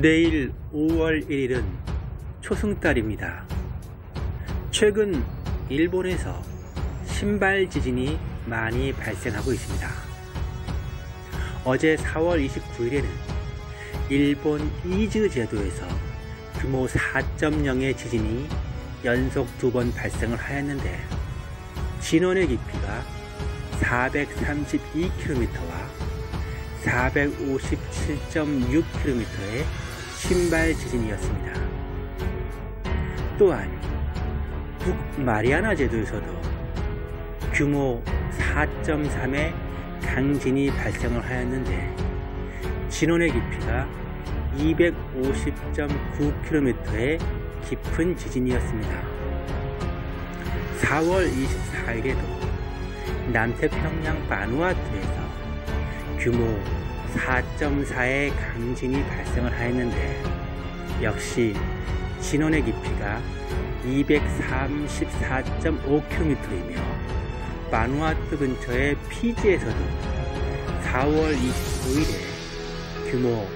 내일 5월 1일은 초승달입니다. 최근 일본에서 신발 지진이 많이 발생하고 있습니다. 어제 4월 29일에는 일본 이즈 제도에서 규모 4.0의 지진이 연속 두 번 발생을 하였는데 진원의 깊이가 432km와 457.6km의 신발 지진이었습니다. 또한 북 마리아나 제도에서도 규모 4.3의 강진이 발생을 하였는데 진원의 깊이가 250.9km의 깊은 지진이었습니다. 4월 24일에도 남태평양 바누아투에서 규모 4.4의 강진이 발생을 하였는데 역시 진원의 깊이가 234.5km이며 바누아투 근처의 피지에서도 4월 29일에 규모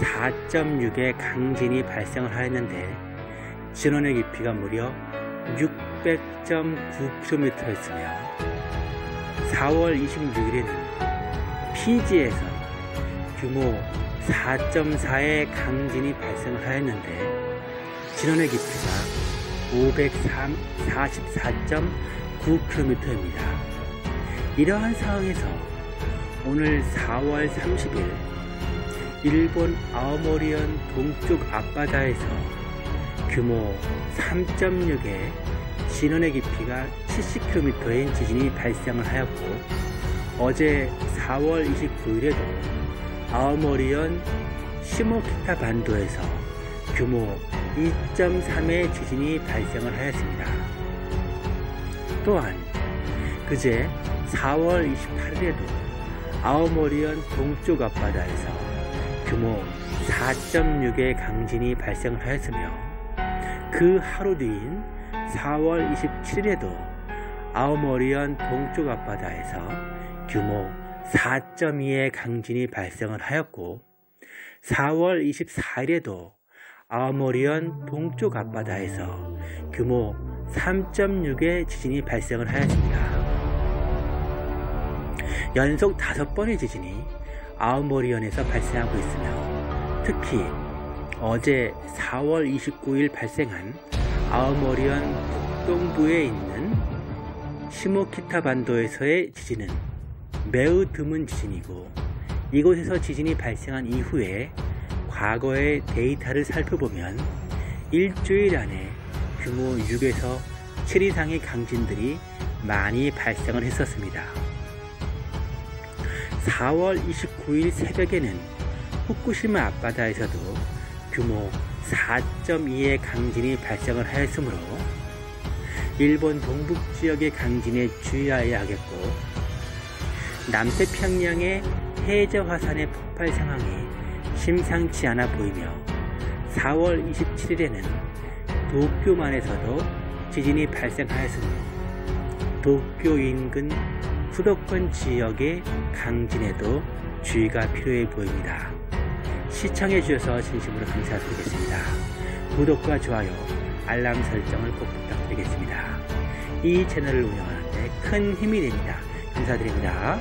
4.6의 강진이 발생을 하였는데 진원의 깊이가 무려 600.9km였으며 4월 26일에는 피지에서 규모 4.4의 강진이 발생하였는데 진원의 깊이가 544.9km입니다. 이러한 상황에서 오늘 4월 30일 일본 아오모리현 동쪽 앞바다에서 규모 3.6의 진원의 깊이가 70km인 지진이 발생을 하였고 어제 4월 29일에도 아오모리현 시모키타 반도에서 규모 2.3의 지진이 발생을 하였습니다. 또한 그제 4월 28일에도 아오모리현 동쪽 앞바다에서 규모 4.6의 강진이 발생을 하였으며 그 하루 뒤인 4월 27일에도 아오모리현 동쪽 앞바다에서 규모 4.2의 강진이 발생을 하였고 4월 24일에도 아오모리현 동쪽 앞바다에서 규모 3.6의 지진이 발생을 하였습니다. 연속 다섯 번의 지진이 아오모리현에서 발생하고 있으며 특히 어제 4월 29일 발생한 아오모리현 북동부에 있는 시모키타 반도에서의 지진은 매우 드문 지진이고 이곳에서 지진이 발생한 이후에 과거의 데이터를 살펴보면 일주일 안에 규모 6에서 7 이상의 강진들이 많이 발생을 했었습니다. 4월 29일 새벽에는 후쿠시마 앞바다에서도 규모 4.2의 강진이 발생을 하였으므로 일본 동북 지역의 강진에 주의하여야 하겠고 남태평양의 해저 화산의 폭발 상황이 심상치 않아 보이며 4월 27일에는 도쿄만에서도 지진이 발생하였으므로 도쿄 인근 수도권 지역의 강진에도 주의가 필요해 보입니다. 시청해 주셔서 진심으로 감사드리겠습니다. 구독과 좋아요, 알람 설정을 꼭 부탁드리겠습니다. 이 채널을 운영하는데 큰 힘이 됩니다. 감사드립니다.